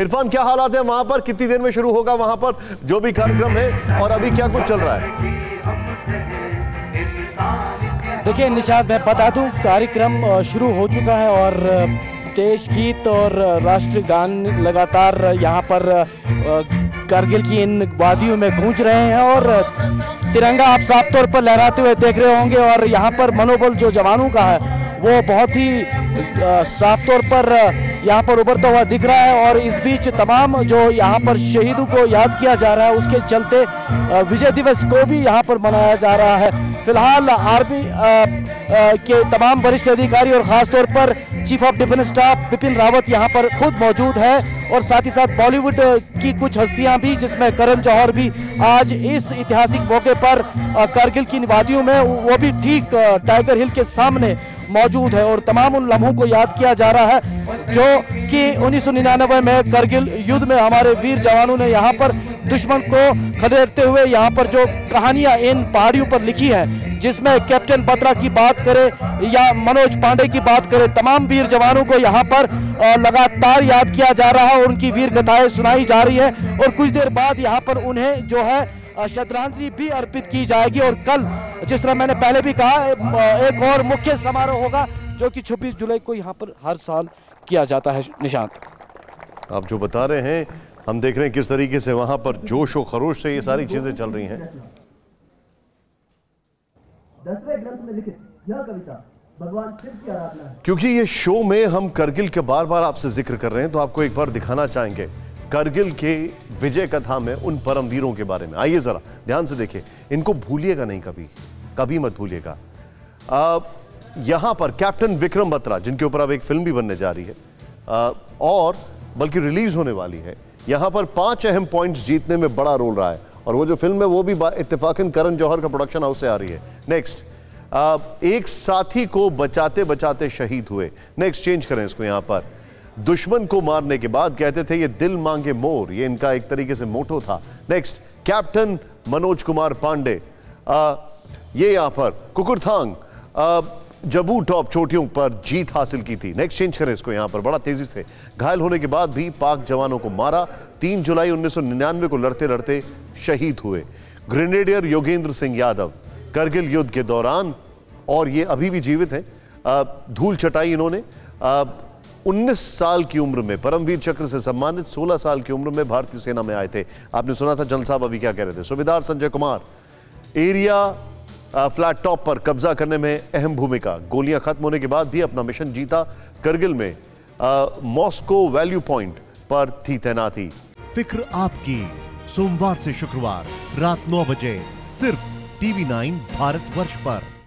इरफान, क्या हालात है? वहाँ पर कितनी देर में शुरू होगा वहाँ पर जो भी कार्यक्रम है? और अभी क्या कुछ चल रहा है? देखिए निशाद मैं बता दूँ, कार्यक्रम शुरू हो चुका है और देश गीत और राष्ट्रीय गान लगातार यहाँ पर कारगिल की इन वादियों में गूंज रहे हैं और तिरंगा आप साफ़ तौर पर लहराते हुए देख रहे होंगे और यहाँ पर मनोबल जो जवानों का है, वो बहुत ही साफ़ तौर पर यहाँ पर उभरता हुआ दिख रहा है और इस बीच तमाम जो यहाँ पर शहीदों को याद किया जा रहा है, उसके चलते विजय दिवस को भी यहाँ पर मनाया जा रहा है। फ़िलहाल आर्मी के तमाम वरिष्ठ अधिकारी और खासतौर पर chief of defence staff Bipin Rawat यहाँ पर खुद मौजूद है और साथ ही साथ बॉलीवुड की कुछ हस्तियाँ भी, जिसमें करण जौहर भी आज इस ऐतिहासिक मौके पर कारगिल की निवादियों में वो भी ठीक टाइगर हिल के सामने मौजूद है और तमाम उन लम्हों को याद किया जा रहा है। जो कि उन्नीस सौ निन्यानवे में करगिल युद्ध में हमारे वीर जवानों ने यहाँ पर दुश्मन को खदेड़ते हुए यहाँ पर जो कहानियाँ इन पहाड़ियों पर लिखी है, जिसमें कैप्टन बत्रा की बात करें या मनोज पांडे की बात करें, तमाम वीर जवानों को यहाँ पर लगातार याद किया जा रहा है और उनकी वीर कथाएँ सुनाई जा रही है और कुछ देर बाद यहाँ पर उन्हें जो है श्रद्धांजलि भी अर्पित की जाएगी और कल, जिस तरह मैंने पहले भी कहा एक और मुख्य समारोह होगा, जो कि 26 जुलाई को यहाँ पर हर साल किया जाता है निशांत। आप जो बता रहे हैं हम देख रहे हैं किस तरीके से वहाँ पर जोश और खरोश से ये सारी चीज़ें चल रही हैं। क्योंकि ये शो में हम करगिल के बार बार आपसे ज़िक्र कर रहे हैं तो आपको एक बार दिखाना चाहेंगे करगिल के विजय कथा में उन परमवीरों के बारे में। आइए जरा ध्यान से देखिए इनको भूलिएगा नहीं कभी कभी मत भूलिएगा। यहाँ पर कैप्टन विक्रम बत्रा जिनके ऊपर अब एक फ़िल्म भी बनने जा रही है आ, और बल्कि रिलीज़ होने वाली है यहाँ पर पाँच अहम पॉइंट्स जीतने में बड़ा रोल रहा है। और वो जो फ़िल्म है वो भी इत्तेफाकन करण जौहर का प्रोडक्शन हाउस से आ रही है। नेक्स्ट एक साथी को बचाते बचाते शहीद हुए। नेक्स्ट चेंज करें इसको यहाँ पर। दुश्मन को मारने के बाद कहते थे ये दिल मांगे मोर। ये इनका एक तरीके से मोटो था। Next captain Manoj Kumar Pandey. आ, ये यहाँ पर। कुकुरथांग जबू टॉप चोटियों पर जीत हासिल की थी। नेक्स्ट चेंज करें इसको यहाँ पर। बड़ा तेज़ी से। घायल होने के बाद भी पाक जवानों को मारा। तीन जुलाई 1999 को लड़ते लड़ते शहीद हुए। ग्रेनेडियर योगेंद्र सिंह यादव, करगिल युद्ध के दौरान, और ये अभी भी जीवित हैं। धूल चटाई इन्होंने। 19 साल की उम्र में, परमवीर चक्र से सम्मानित 16 साल की उम्र में भारतीय सेना में आए थे। आपने सुना था जल साहब अभी क्या कह रहे थे? Subedar Sanjay Kumar, area flat top पर कब्जा करने में अहम भूमिका। गोलियाँ खत्म होने के बाद भी अपना मिशन जीता करगिल में। मॉस्को वैल्यू पॉइंट पर थी तैनाती। फ़िक्र आपकी। सोमवार से शुक्रवार, रात नौ बजे, सिर्फ़ टीवी नाइन भारत वर्ष पर।